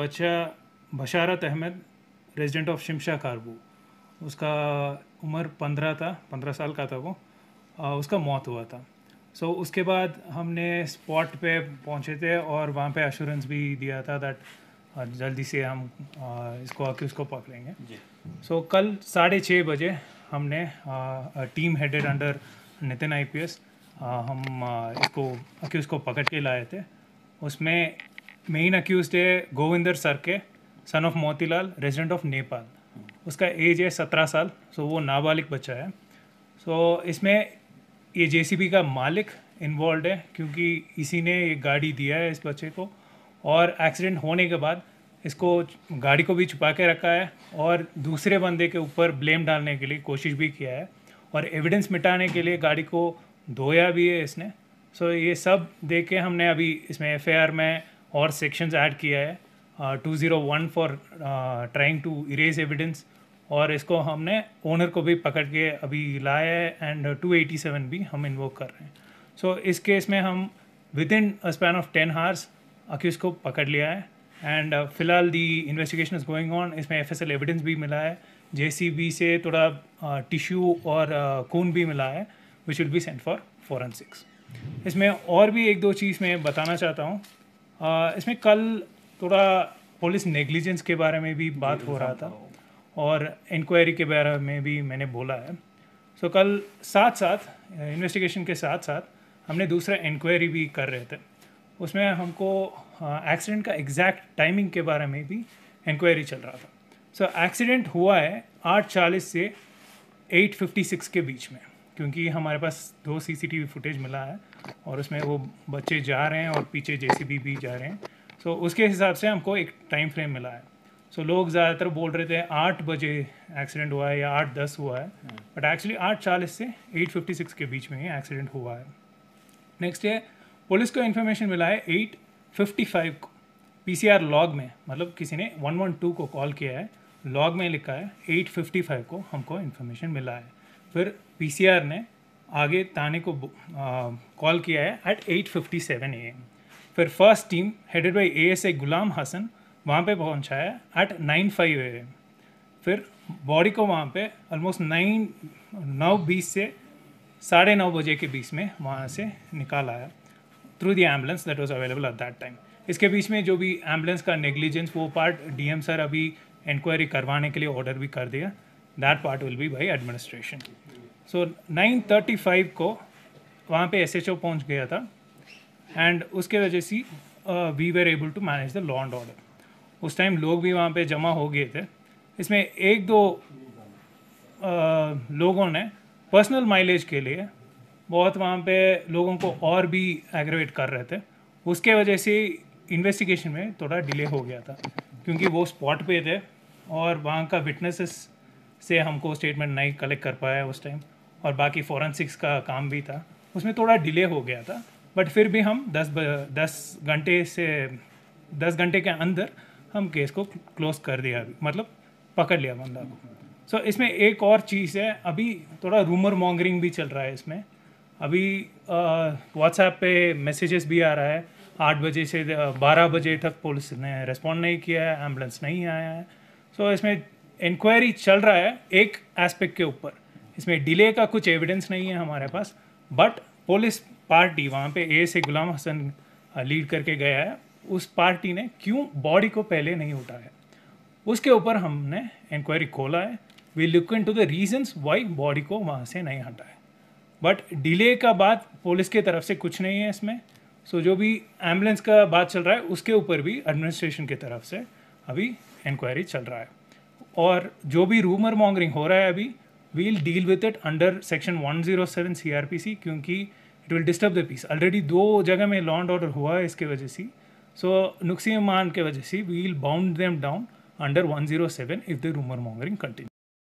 बच्चा Basharat Ahmad resident of Shimsha Kharbu उसका उम्र पंद्रह था पंद्रह साल का था वो आ, उसका मौत हुआ था। सो so, उसके बाद हमने स्पॉट पे पहुँचे थे और वहाँ पे अश्योरेंस भी दिया था दैट जल्दी से हम आ, इसको अक्यूज़ को पकड़ेंगे। सो so, कल साढ़े छः बजे हमने आ, team headed under Nitin IPS हम आ, इसको अक्यूज़ को पकड़ के लाए थे। उसमें मेन अक्यूज है गोविंदर सर के son of Motilal resident of Nepal. उसका एज है सत्रह साल सो वो नाबालिग बच्चा है। सो इसमें ये जेसीबी का मालिक इन्वॉल्व है क्योंकि इसी ने ये गाड़ी दिया है इस बच्चे को और एक्सीडेंट होने के बाद इसको गाड़ी को भी छुपा के रखा है और दूसरे बंदे के ऊपर ब्लेम डालने के लिए कोशिश भी किया है और एविडेंस मिटाने के लिए गाड़ी को धोया भी है इसने। सो so, ये सब देख के हमने अभी इसमें एफआईआर में और सेक्शंस ऐड किया है। Two zero one for trying to erase evidence और इसको हमने ओनर को भी पकड़ के अभी लाया है एंड टू एटी सेवन भी हम इन्वोक कर रहे हैं। सो so, इस केस में हम within a span of ten hours accused को पकड़ लिया है एंड uh, फ़िलहाल the investigation is going on इसमें एफ़ एस एल एविडेंस भी मिला है। जे सी बी से थोड़ा टिश्यू uh, और खून uh, भी मिला है which will be sent for forensics इसमें और भी एक दो चीज़ मैं बताना चाहता हूँ। इसमें कल थोड़ा पुलिस नेग्लिजेंस के बारे में भी बात हो रहा था और इंक्वायरी के बारे में भी मैंने बोला है। सो so, कल साथ साथ इन्वेस्टिगेशन के साथ साथ हमने दूसरा इंक्वायरी भी कर रहे थे। उसमें हमको एक्सीडेंट का एग्जैक्ट टाइमिंग के बारे में भी इंक्वायरी चल रहा था। सो so, एक्सीडेंट हुआ है आठ चालीस से एट फिफ्टी सिक्स के बीच में। क्योंकि हमारे पास दो सीसीटीवी फुटेज मिला है और उसमें वो बच्चे जा रहे हैं और पीछे जेसीबी भी जा रहे हैं। सो so, उसके हिसाब से हमको एक टाइम फ्रेम मिला है। सो so, लोग ज़्यादातर बोल रहे थे आठ बजे एक्सीडेंट हुआ है या आठ दस हुआ है। बट एक्चुअली आठ चालीस से एट फिफ्टी सिक्स के बीच में ही एक्सीडेंट हुआ है। नेक्स्ट है पुलिस को इन्फॉर्मेशन मिला है eight fifty five P log में मतलब किसी ने वन वन टू को कॉल किया है लॉग में लिखा है एट फिफ्टी फाइव को हमको इन्फॉर्मेशन मिला है। फिर पीसीआर ने आगे ताने को कॉल किया है एट 8:57 फिफ्टी एम फिर first team headed by A S A Gulam Hasan, वहाँ पे पहुँचा है at nine five A M फिर बॉडी को वहाँ पे ऑलमोस्ट नाइन नौ बीस से साढ़े नौ बजे के बीच में वहाँ से निकाला है through the ambulance that was available at that time इसके बीच में जो भी एंबुलेंस का नेग्लिजेंस वो पार्ट डीएम सर अभी इंक्वायरी करवाने के लिए ऑर्डर भी कर दिया. That part will be by administration so nine thirty five को वहाँ पे एस एच ओ पहुँच गया था एंड उसके वजह से we were able to manage the law and order उस टाइम लोग भी वहाँ पे जमा हो गए थे। इसमें एक दो uh, लोगों ने पर्सनल माइलेज के लिए बहुत वहाँ पे लोगों को और भी एग्रेवेट कर रहे थे। उसके वजह से इन्वेस्टिगेशन में थोड़ा डिले हो गया था क्योंकि वो स्पॉट पे थे और वहाँ का विटनेसेस से हमको स्टेटमेंट नहीं कलेक्ट कर पाया उस टाइम और बाकी फॉरेंसिक्स का काम भी था। उसमें थोड़ा डिले हो गया था बट फिर भी हम दस दस घंटे से दस घंटे के अंदर हम केस को क्लोज कर दिया मतलब पकड़ लिया बंदा को। सो इसमें एक और चीज़ है अभी थोड़ा रूमर मॉन्गरिंग भी चल रहा है इसमें। अभी व्हाट्सएप पे मैसेजेस भी आ रहा है। आठ बजे से बारह बजे तक पुलिस ने रिस्पॉन्ड नहीं किया है एंबुलेंस नहीं आया है। सो so, इसमें इंक्वायरी चल रहा है एक एस्पेक्ट के ऊपर। इसमें डिले का कुछ एविडेंस नहीं है हमारे पास बट पुलिस पार्टी वहाँ पे ए से गुलाम हसन लीड करके गया है। उस पार्टी ने क्यों बॉडी को पहले नहीं उठाया? उसके ऊपर हमने इंक्वायरी खोला है। We look into the reasons why body को वहाँ से नहीं हटाया। बट डिले का बात पुलिस के तरफ़ से कुछ नहीं है इसमें। सो so, जो भी एंबुलेंस का बात चल रहा है उसके ऊपर भी एडमिनिस्ट्रेशन की तरफ़ से अभी इंक्वायरी चल रहा है। और जो भी रूमर मॉन्गरिंग हो रहा है अभी we'll deal with it under section 107 CrPC क्योंकि it will disturb the peace already दो जगह में लॉ एंड ऑर्डर हुआ है इसके वजह से। सो नुकसान के वजह से we will bound them down under 107 if the rumour mongering continue